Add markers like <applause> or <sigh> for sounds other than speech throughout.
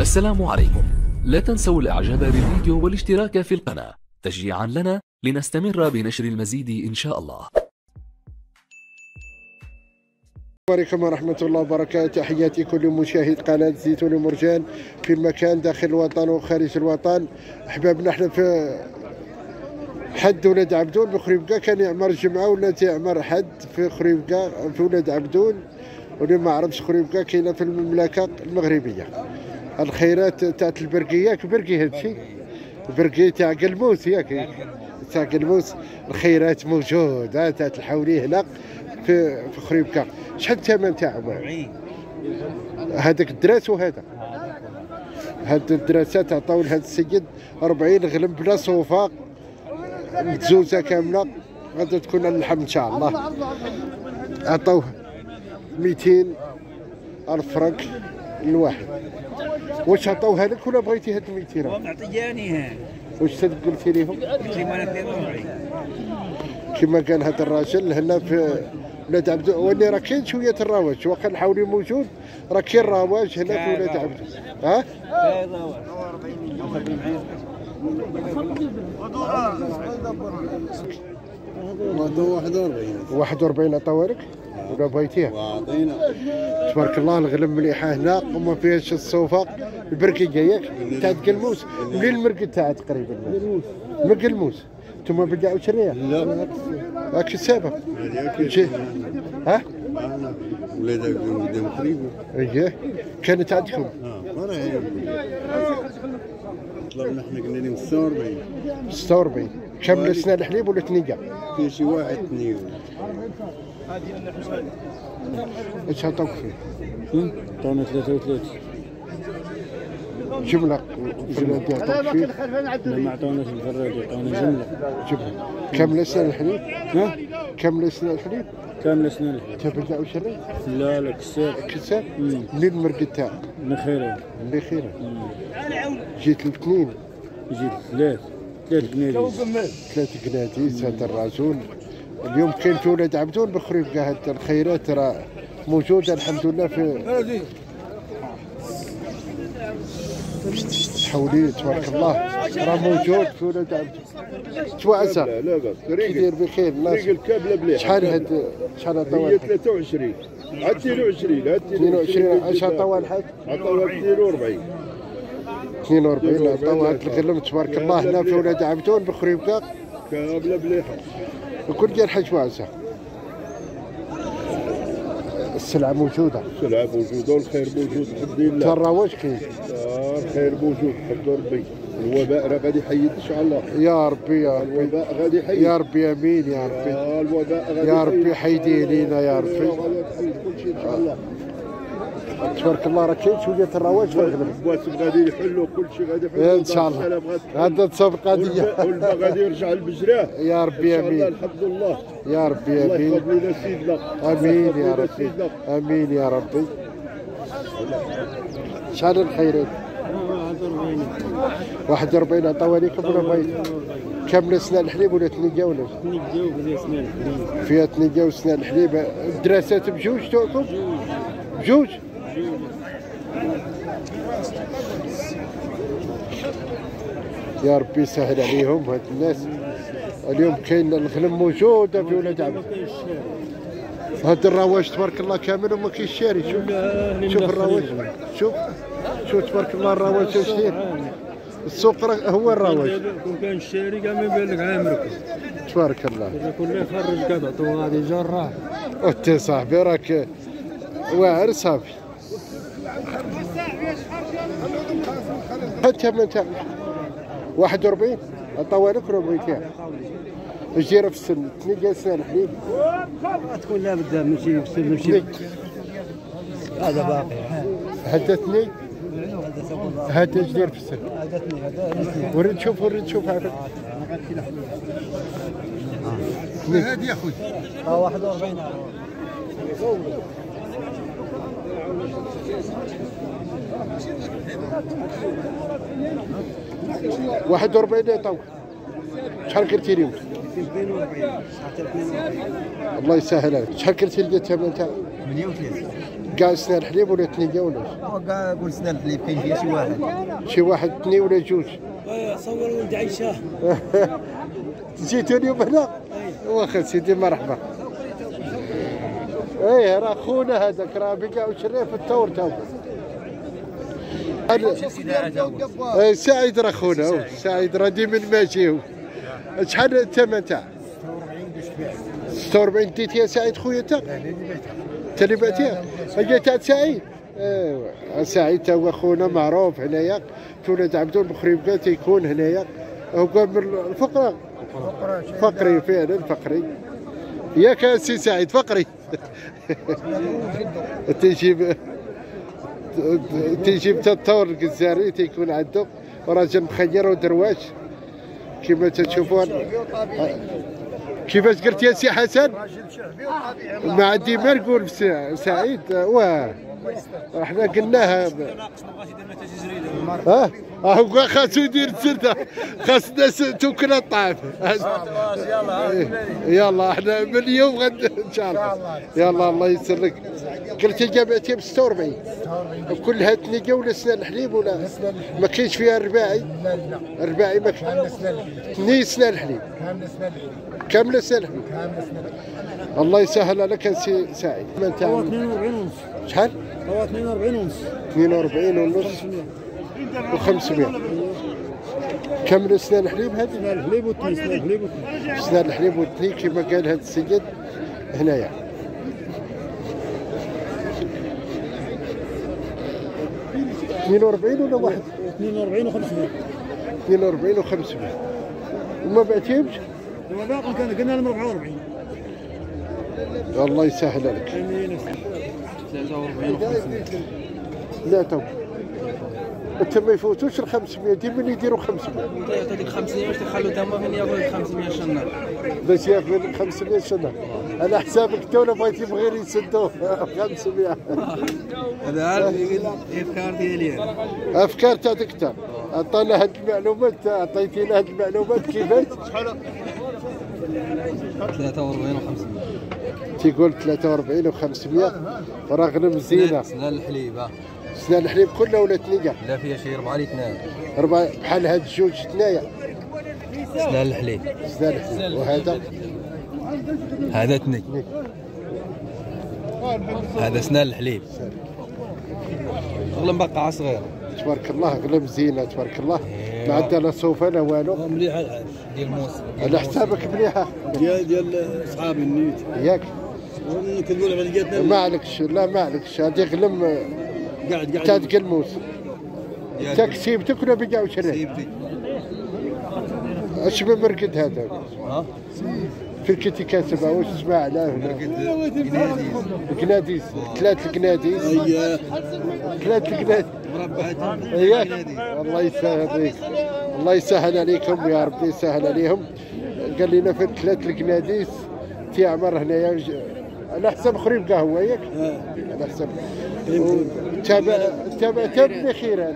السلام عليكم. لا تنسوا الإعجاب بالفيديو والاشتراك في القناة. تشجيعا لنا لنستمر بنشر المزيد إن شاء الله. عليكم ورحمة الله وبركاته. تحياتي كل مشاهد قناة زيتون مرجان في المكان داخل الوطن وخارج الوطن. أحبابنا إحنا في حد ولاد عبدون. بخريبكا كان يعمر جمعة ولا تيعمر حد في خريبكا في ولاد عبدون؟ واللي ما عرفش خريبكا كاينة في المملكة المغربية. الخيرات تاعت البرقية برقي هادشي. البرقي تاع قلموس ياك. تاع قلموس. الخيرات موجودة تاعت الحولي هنا في في خريبكا. شحال الثمن تاعو هذاك الدراس وهذا. هاد الدراسات عطاو لهذا السيد 40 غلم بلا صوفا. متزوزه كاملة. غادي تكون اللحم إن شاء الله. عطاوه 200 ألف فرنك. الواحد. واش عطاوها لك ولا بغيتي هاد 200 هو معطيانيها واش تد قلتي لهم قلت أنا 42 كما قال هذا الراجل هنا في ولاد عبد واللي راه كاين شوية الرواج واخا الحولي موجود راه كاين رواج هنا في ولاد عبد. ها؟ هذا 41 41 عطاوها لك؟ واعطينا تبارك الله الغلم مليحة هنا. وما فيهاش الصوفه البركيه ياك تاع قلموس منين المرقد تاعها تقريبا. من قلموس ثم بدعوا شريه لا. هاك السبب. ها؟ ولادك قدام قريب إيه. كانت عندكم. آه طلبنا إحنا قلنا لهم 46 46 كم سنه الحليب ولا تنيقة؟ في شي واحد اثنين إيش عطوك فيه؟ عطونا 33 جملة. جملة دي عطوك فيه. ما عطوناش الفراد عطونا جملة. جملة. كم سنه الحليب ها؟ كم سنه الحليب كامل سنة الحين؟ تبدأ وشري لا لا كساب كساب منين المرقد تاعك من خير اللي خيرة. جيت الاثنين يجي ثلاث. ثلاث قناديل ثلاث قناديس هذا الرجل. اليوم كاين في ولاد عبدون بخريف كاع هاد الخيرات راه موجوده الحمد لله في حولي تبارك الله راه موجود في ولاد عبدون توعسه لا باس كي داير بخير مليح شحال هاد شحال هي الحاج 23 عاد 22 عاد 22 اش عطاوها الحاج عطاوها 42 42 عطاوها هاد الغلم تبارك الله هنا في ولاد عبدون بخريف كاع كابله مليحه وكل ديال الحاج وعسه السلعة موجودة. السلعة موجودة والخير موجود الحمد لله. الرواج كاين آه، الخير موجود الحمد ربي. الوباء راه غادي يحيد إن شاء الله. يا ربي يا ربي. الوباء غادي يحيد. يا ربي آمين يا ربي. آه، الوباء غادي يا ربي. حيدي لينا يا آه، ربي. كل شيء إن شاء الله. تبارك الله راه كاين شوية الرواج في الغلم البواسم غادي يحلوا كل شيء غادي يحلوا إن شاء الله. هذا الصفقة دي. والماء غادي يرجع لبجراه يا ربي الله آمين. الحمد لله. يا ربي الله آمين. يخلي لنا سيدنا. آمين الله يا ربي. آمين يا ربي. شحال الخيرات 41 عطاوها لكم ولا بغيت؟ كامله سنان الحليب ولا تنيقه ولا؟ فيها تنيقه وسنان الحليب. الدراسات بجوج توكم بجوج؟ يا ربي يسهل عليهم هاد الناس اليوم كاين الغنم موجوده في ولاد عبد هاد الرواج تبارك الله كامل وما كاينش شاري شوف شوف الرواج شوف شوف تبارك الله الرواج واش داير السوق هو الرواج كون كان الشاري كاع ما يبان لك عامرك تبارك الله كل يخرج كذا تو غادي جراه انت صاحبي راك واعر صافي حتى من تاع 41 عطاوها لك ولا بغيتيها اش دايره في السن. تنيقه سنه الحليب تكون لابد نمشي في نمشي هذا باقي. هذا اثنين. هذا اش داير في السن. وريد شوف وريد شوف هذا. هذه يا خويا 41 41 عطاوك شحال كرتي اليوم؟ 42 الله يسهل عليك. شحال كرتي لقيت الثمن تاع 38 كاع سنان الحليب ولا ثنيه ولا كاع قول سنان الحليب كاين فيها شي واحد. شي واحد اثنين ولا جوج؟ صور ولد عيشه <laughs> جيتوا اليوم هنا؟ واخا سيدي مرحبا. إيه راه خونا هذاك راه بقى وشريه في الثور تو. إيه سعيد راه خونا. سعيد. راه ديما ماشي هو. شحال الثمن تاع 46 ديت يا سعيد خويا انت انت اللي بعتيها هي تاع سعيد. ايوا سعيد تا هو خونا معروف هنايا. في ولاد عبدون بخري بقى تيكون هنايا. هو قال من الفقراء. فقري فعلا فقري. ياك سي سعيد فقري. <laughs> تيجيب تيجيب تطور الجزاري تيكون عنده راجل مخير ودرواش كما تشوفون. كيفاش قلت يا سي حسن؟ ما عندي ما نقول سعيد. واه. إحنا قلناها. ها؟ هو خاصو يدير السردة خاص الناس توكل الطعام. يلا إحنا من اليوم غد إن شاء الله. يلا الله يسرك قلت جامعتي ب 46 كلها تنيقه ولا سنان الحليب ولا ما كاينش فيها الرباعي الرباعي ما كاين. اثنين سنان الحليب. كامله سنان الحليب. الله يسهل عليك سعيد. من تاع 42 ونص شحال؟ هو 42 ونص. 42 ونص و500 كم سنان الحليب هذه؟ سنان الحليب والثني سنان الحليب والثني سنان الحليب والثني كما قال هذا السيد هنايا. اثنين وأربعين ولا واحد؟ 42 و500 اثنين وأربعين وخمسمائة وما بعتيهمش؟ هو باقي كان قلنا لهم 44 الله يسهل عليك. 43 و500 لا تو. أنت ما يفوتوش ال 500 ديما يديروا 500 يعطيك 500 واش تخلوا تما فين ياخذ 500 شنر باش ياخذ 500 سنه على حسابك انت ولا بغيتي غير يسدوه <laughs> 500 هذا الافكار ديالي. افكار تاعك انت عطانا هاد المعلومات عطيتينا هاد المعلومات كيفاش؟ 43 و500 تيقول 43 و500 وراه غنم زينة. سنان الحليب. سنان الحليب كلها ولا تنيقه لا فيها شي 4 لتنان اربعه بحال هاد الجوج ثنايا سنان الحليب. سنان الحليب. وهذا؟ هذا تني هذا سنان الحليب. شغل مبقعه صغيرة. تبارك الله غنم زينه تبارك الله. ما عندها لا صوفه لا والو. مليح الحاج ديال الموسم على حسابك مليحة. ديال ديال صحابي النيت. ياك. نكذبوا عملياتنا ما عليكش لا ما عليكش. هذه غلم قاعد قاعد تاع قلموس انت كسيبتك ولا بقى وشريت أش من مرقد هذا؟ ها؟ في الكتي كاتبة واش تسمع على هنا؟ قناديس ثلاث القناديس ثلاث القناديس مربعات اياك الله يسهل عليك. الله يسهل عليكم يا ربي يسهل عليهم. قال لنا في ثلاث القناديس تيعمر هنايا على حسب خريب هو ياك؟ على حسب تابع تابع تابع خيرات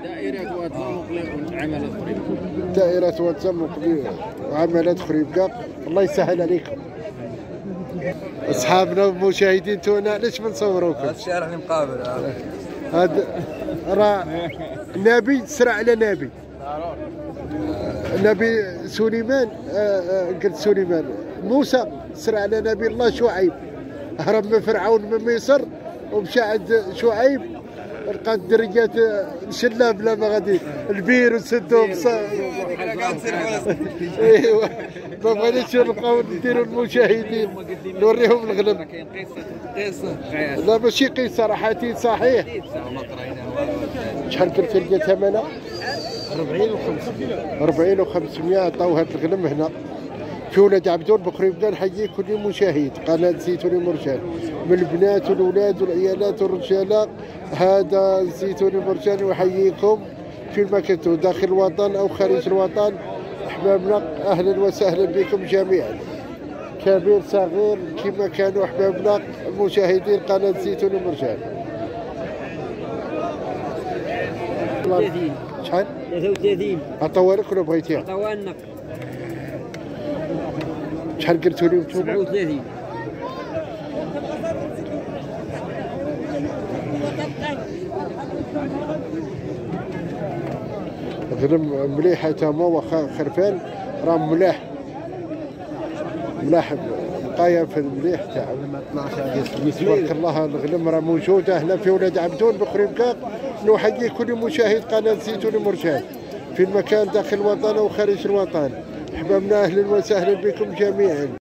دائرة واتساب وعملات خريبكا الله يسهل عليكم أصحابنا والمشاهدين تونا علاش ما نصوروكم هذا الشارع اللي مقابل ها. هذا راه نبي سرع على نبي. نبي سليمان آه، آه، قلت سليمان. موسى سرع على نبي الله شعيب هرب من فرعون من مصر ومشى عند شعيب. لقى الدريات شله بلا ما غادي. البير وسدوه بص- إيوا. ما بغيناش نبقاو نديروا المشاهدين. نوريهم الغلب لا ماشي قصه راه حديث صحيح. شحال كنت لقى ثمنها 40 و500 40 و500 عطاو هاد الغنم هنا. في ولاد عبدون بكري بدا نحيي كل مشاهد قناة زيتوني مرجان من البنات والولاد والعيالات والرجالة هذا زيتوني مرجان يحييكم فيما كنتوا داخل الوطن أو خارج الوطن. أحبابنا أهلا وسهلا بكم جميعا. كبير صغير كما كانوا أحبابنا المشاهدين قناة زيتوني مرجان شحال؟ 33 عطوالك ولا بغيتيها؟ طوالنا شحال قلتوا لي أنتم؟ 37 غنم مليحة تما واخا خرفان راه ملاح ملاح بقايا في المليح. تاع تبارك الله الغنم راه موجودة هنا في ولاد عبدون بخريبكاك نحيي كل مشاهد قناة زيتون مرجان في المكان داخل الوطن وخارج الوطن. احبابنا أهلا وسهلا بكم جميعا.